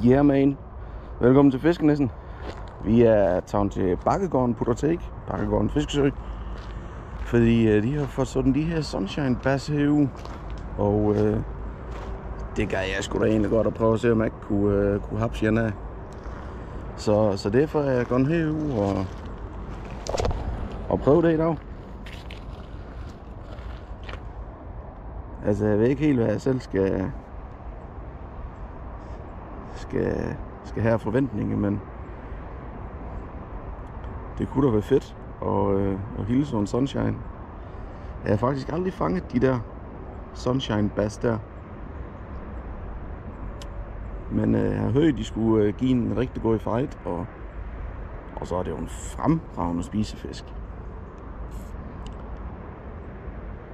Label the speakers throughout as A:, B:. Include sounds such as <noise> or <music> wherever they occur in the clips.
A: Yeah man, velkommen til Fiskenæssen. Vi er taget til Bakkegården Putotek, Bakkegården Fiskesø. Fordi uh, de har fået sådan de her sunshine bass herude. Og øh, det gør jeg sgu da egentlig godt at prøve at se, om jeg ikke kunne, øh, kunne hapse jer af. Så, så derfor er jeg gået herude og, og prøve det i dag. Altså, jeg ved ikke helt, hvad jeg selv skal, skal, øh, skal have forventninger, men det kunne da være fedt at, øh, at hilse sådan sunshine. Jeg har faktisk aldrig fanget de der sunshine bass der. Men øh, jeg har hørt, at de skulle øh, give en rigtig god fight, og, og så er det jo en fremragende spisefisk.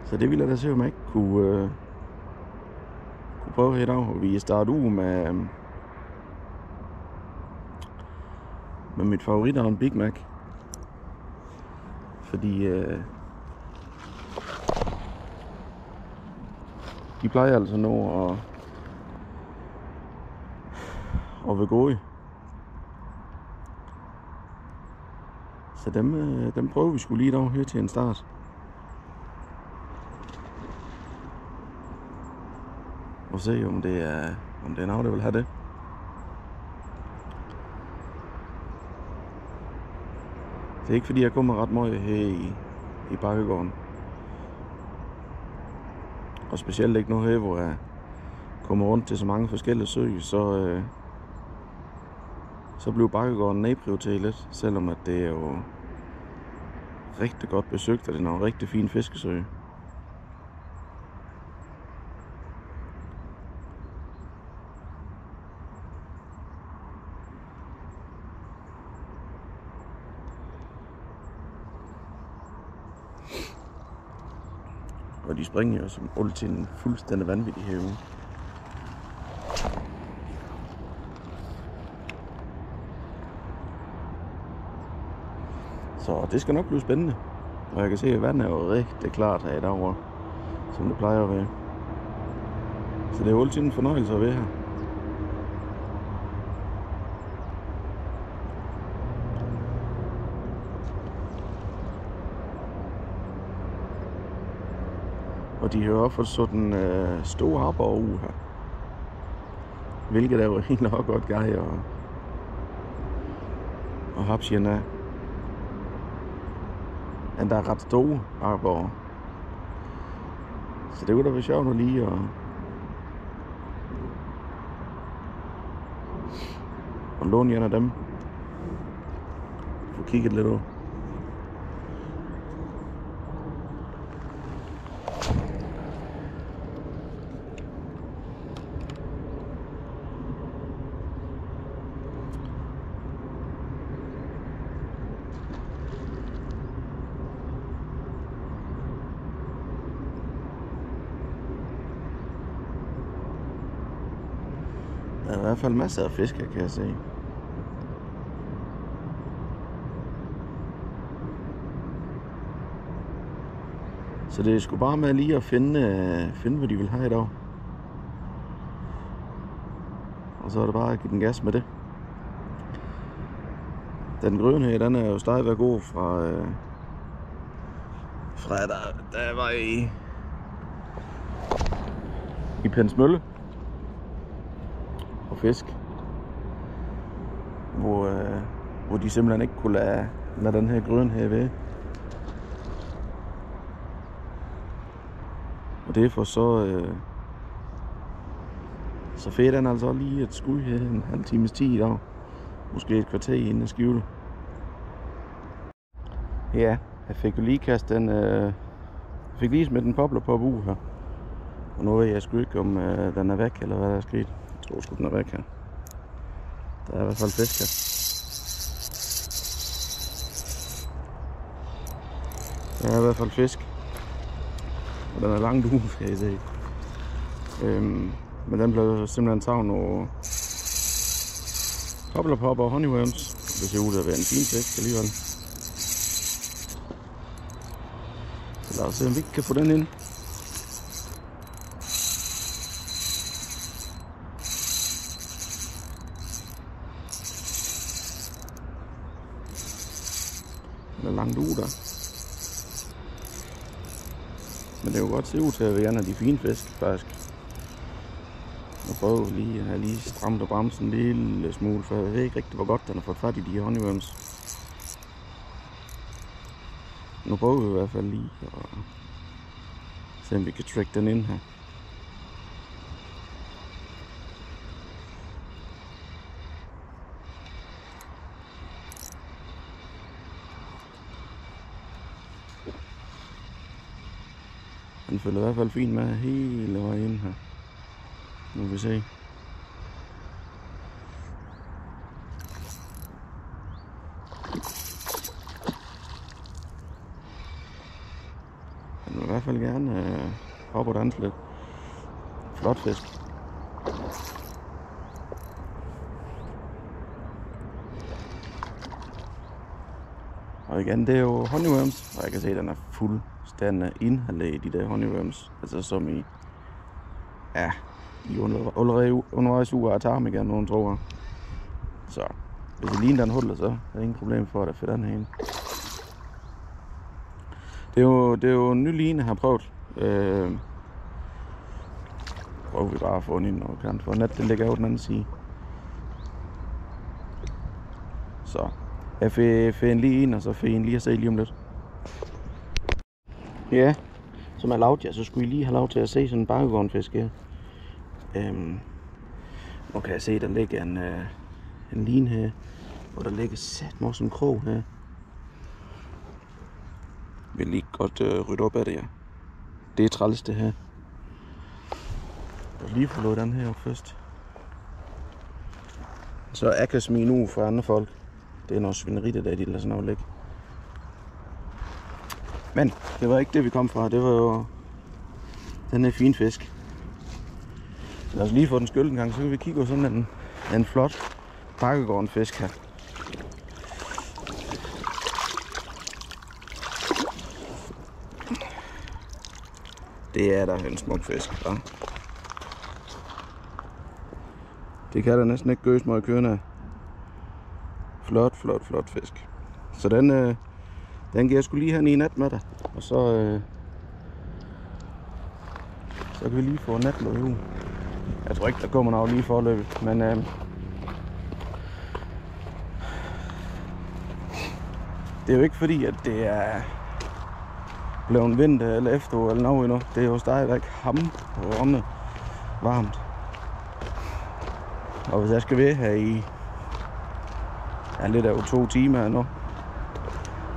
A: Så det ville jeg da se, om jeg ikke kunne, øh, kunne prøve her i dag. Og vi starter ud med, øh, Men med mit favorit en Big Mac. Fordi øh, de plejer altså nå at, at være gode. Så dem, øh, dem prøver vi skulle lige dog her til en start. Og se om det er, om det er noget, der vil have det. Det er ikke fordi, jeg kommer ret meget her i, i Bakkegården. Og specielt ikke nu her, hvor jeg kommer rundt til så mange forskellige søer, så, øh, så blev Bakkegården nedprioriteret lidt, selvom at det er jo rigtig godt besøgt, og det er nogle rigtig fine fiskesø. De springer jo som uld til en fuldstændig vanvittig hæve. Så det skal nok blive spændende. Og jeg kan se, at vandet er jo rigtig klart her i dag, som det plejer at være. Så det er jo altid en fornøjelse at være her. Og de har også sådan øh, store arbejde her. Hvilket er jo <laughs> egentlig også godt gej og, og hapsjen af. Men der er ret store arbejde. Så det kunne da være sjovt at lige at, at låne en af dem. Få kigget lidt over. Hvert fald masser af fisk, kan jeg se. Så det er sgu bare med lige at finde, øh, finde hvad de vil have i dag. Og så er det bare at give den gas med det. Den grønne her, den er jo stadigvæk god fra, øh, fredag, der, var i, i Pensmølle fisk. Hvor, øh, hvor de simpelthen ikke kunne lade, lade den her grøn her ved. Og derfor så, øh, så fik den altså lige et skud her en halv times tid i dag. Måske et kvarter inden jeg skivede. Ja, jeg fik jo lige kastet den, øh, jeg fik lige smidt en popler på bu her. Og nu ved jeg sgu ikke, om øh, den er væk, eller hvad der er sket. Så skulle den er væk her. Der er i hvert fald fisk her. Der er i hvert fald fisk. Og den er langt ude, kan jeg se. Øhm, men den blev simpelthen taget nogle hopplerpopper og honeyworms. Det ser ud til at være en fin fisk alligevel. Så lad os se, om vi kan få den ind. Eller langt ud der. Men det er jo godt se ud til at være en af de fine fisk, faktisk. Nu prøver lige at have lige stramt og bremsen en lille smule, for jeg ved ikke rigtig, hvor godt den har fået fat i de honeyworms. Nu prøver vi i hvert fald lige at se, om vi kan trække den ind her. Følger i hvert fald fint med hele vejen her. Nu vil vi se. Han vil i hvert fald gerne øh, hoppe og danse lidt. Flot fisk. Og igen, det er jo honeyworms, og jeg kan se, at den er fuld fuldstændig indhallet i de der honeyworms. Altså som i, ja, i under, allerede undervejs uger af tarm igen, nogen tror. Så hvis det ligner den huller, så er der ingen problem for at få den her ind. Det er jo, det er jo en ny line, jeg har prøvet. Øh, prøver vi bare at få den ind og kan for net, det ligger jo den anden side. Så jeg får en lige ind, og så får en lige at se lige om lidt. Ja, som lavede jer, så skulle I lige have lov til at se sådan en bakkegårdfisk her. Øhm, nu kan jeg se, der ligger en, øh, en line her, og der ligger sat mig også en krog her. Jeg vil lige godt øh, rydde op af det her. Det er træls det her. Jeg lige få den her op først. Så smide nu for andre folk. Det er noget svineri, det der, de lader sådan noget ligge. Men det var ikke det, vi kom fra. Det var jo den her fine fisk. Lad os lige få den skyllet en gang, så kan vi kigge på sådan en, en flot bakkegården fisk her. Det er da en smuk fisk, ja. Det kan der næsten ikke gøs mig i kørende. Flot, flot, flot fisk. Så den, øh, den kan jeg skulle lige have i nat med dig. Og så, øh, så kan vi lige få natløb ud. Jeg tror ikke, der kommer noget lige forløbet, men øh, det er jo ikke fordi, at det er blevet vinter eller efterår eller noget endnu. Det er jo stadigvæk hamrende varmt. Og hvis jeg skal være her i ja, lidt over to timer nu,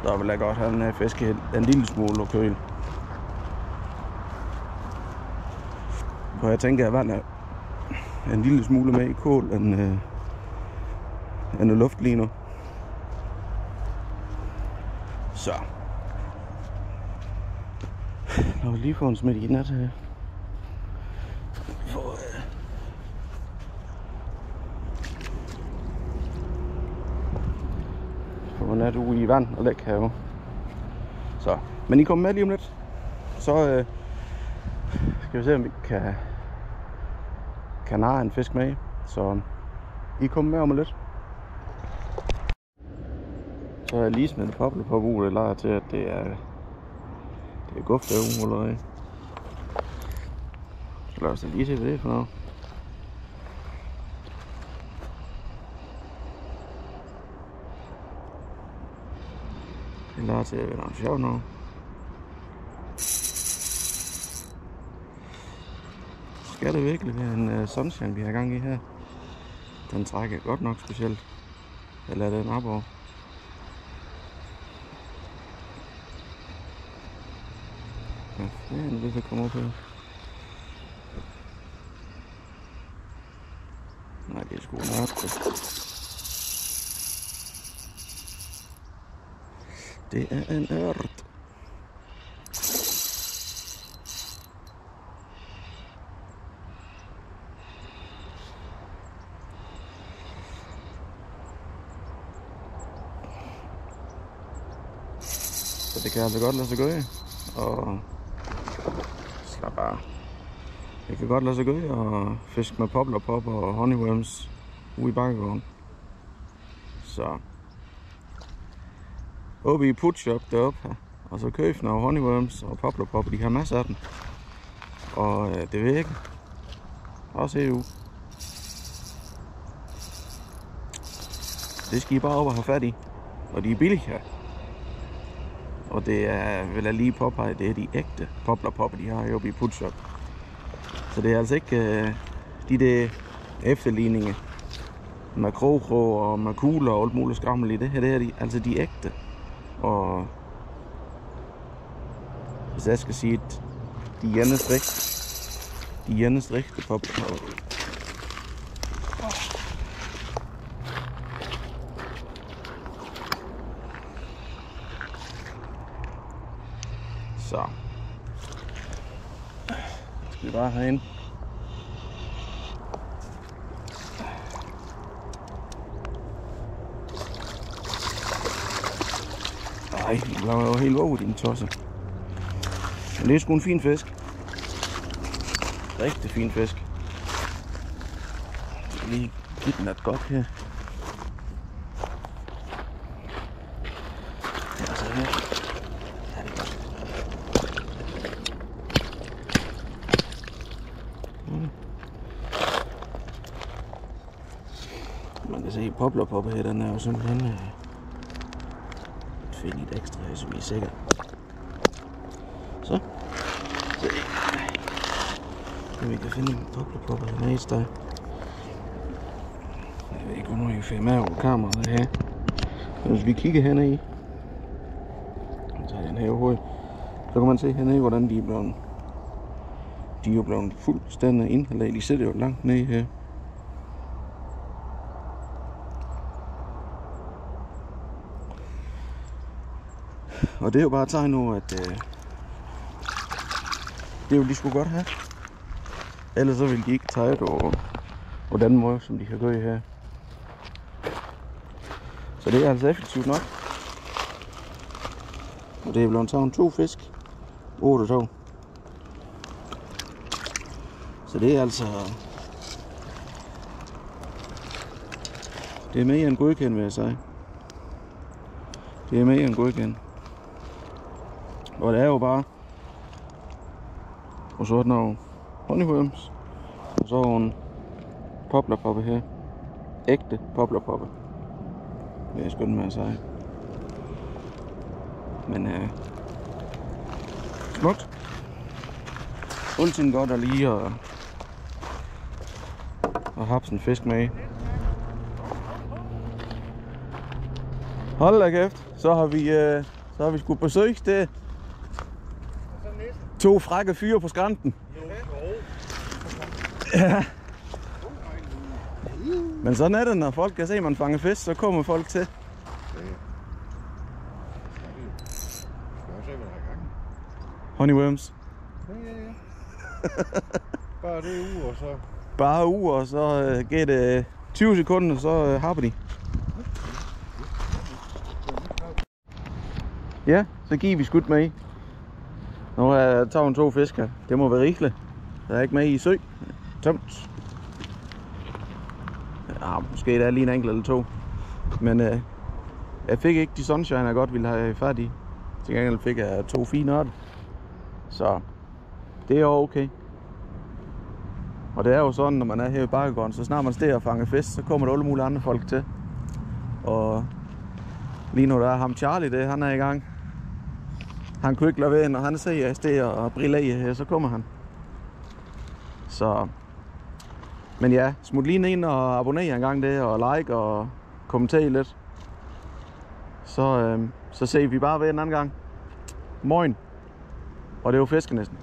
A: der vil jeg godt have den her fiske en lille smule og køl. For jeg tænker, at vandet er en lille smule mere i kål end, øh, end luft lige nu. Så. Lad os lige få en smidt i nat her. Øh, at nat ude i vand og læk her Så. Men I kommer med lige om lidt. Så øh, skal vi se, om vi kan, kan narre en fisk med. Så I kommer med om lidt. Så har jeg lige smidt pople på uge, det til, at det er, det er guft derude allerede. Så lad os da lige se, hvad det er for noget. Det lader til at være sjovt noget. Skal det virkelig være en uh, sunshine, vi har gang i her? Den trækker godt nok specielt. Jeg lader den op over. Hvad fanden det kan komme op her? Nej, det er sgu mørkt. Det er en ørt. Så det kan altså godt lade sig gøre. Og slap af. Det kan godt lade sig gøre og fiske med popler pop og honeyworms ude i bakkegården. Så oppe i putshop deroppe her. Og så købe noget honeyworms og poplar pop, de har masser af dem. Og øh, det virker. Også EU. Det skal I bare op og have fat i. Og de er billige her. Og det er, vil jeg lige påpege, det er de ægte poplar pop, de har oppe i putshop. Så det er altså ikke øh, de der efterligninger med krogkrog og med kugler og alt muligt skrammel i det her. Det er de, altså de ægte. Og hvis jeg skal sige, at de eneste rigtige, de eneste rigtige poplar pop. Så. Skal vi bare have ind. Ej, du laver jo helt over din tosse. Men det er sgu en fin fisk. Rigtig fin fisk. Jeg skal lige give den et godt her. Ja, så her. Ja, det er godt. Mm. Man kan se, at popler popper her, den er jo simpelthen øh, finde et ekstra her, så vi er sikre. Så. Se. Så vi kan finde en boblepopper her med i steg. Jeg ved ikke, hvornår I får med over kameraet her. Men hvis vi kigger hernede i, så tager jeg den her overhovedet, så kan man se hernede, hvordan de er blevet, de er jo blevet fuldstændig inhaleret. De sidder jo langt nede her. Og det er jo bare et tegn nu, at øh, det vil de skulle godt have. Ellers så vil de ikke tage det og, og den måde, som de kan gøre her. Så det er altså effektivt nok. Og det er blevet taget to fisk. 8 tog. Så det er altså... Det er mere end godkendt, vil jeg sige. Det er mere end godkendt. Og det er jo bare... Og så er den jo honeyworms. Og så en poplarpoppe her. Ægte poplarpoppe. Det er skønt med at sige. Men øh, smukt. Altid godt at lige at, at have sådan en fisk med i. Hold da kæft, så har vi, øh, så har vi sgu besøgt det to frække fyre på skrænten. Ja. Men sådan er det, når folk kan se, at man fanger fisk, så kommer folk til. Honeyworms.
B: Ja, ja, ja. Bare det uge, og så...
A: Bare uger, så øh, giver det 20 sekunder, så øh, harper de. Ja, så giver vi skudt med i. Nu har jeg taget to fisker. Det må være rigeligt. Der er ikke med i sø. Tømt. Ja, måske der er lige en enkelt eller to. Men øh, jeg fik ikke de sunshine, jeg godt ville have fat i. Til gengæld fik jeg to fine arter. Så det er okay. Og det er jo sådan, når man er her i Bakkegården, så snart man står og fanger fisk, så kommer der alle mulige andre folk til. Og lige nu der er ham Charlie, det, han er i gang. Han kunne ikke lade være, når han ser, jeg står og brillerer her, øh, så kommer han. Så, men ja, smut lige ind og abonner en gang det, og like og kommentere lidt. Så, øh, så ser vi bare ved en anden gang. Moin. Og det er jo fiskenæsten.